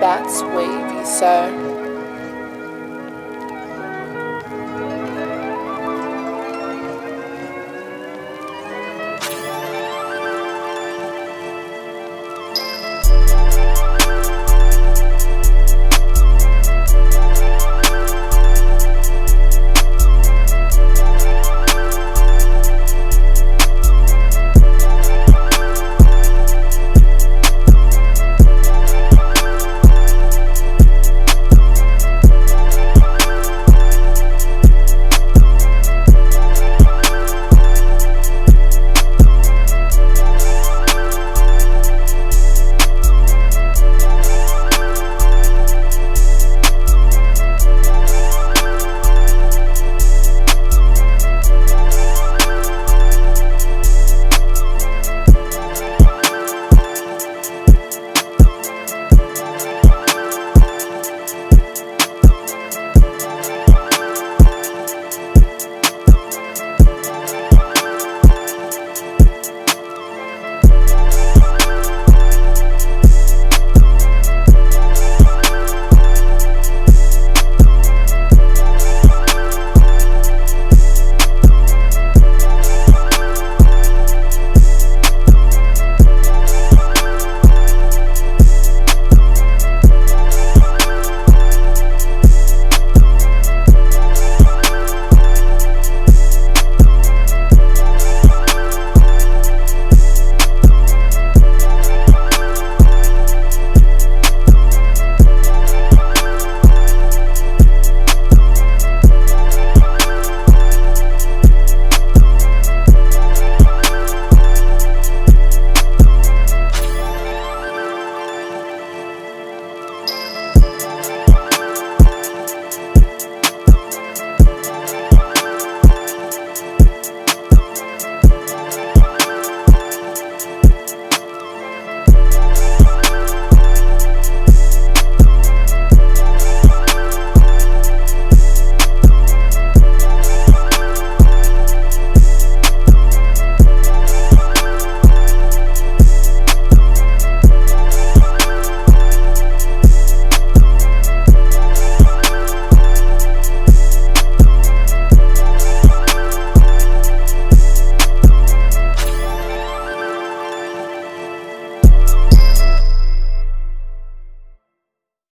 That's wavy, sir.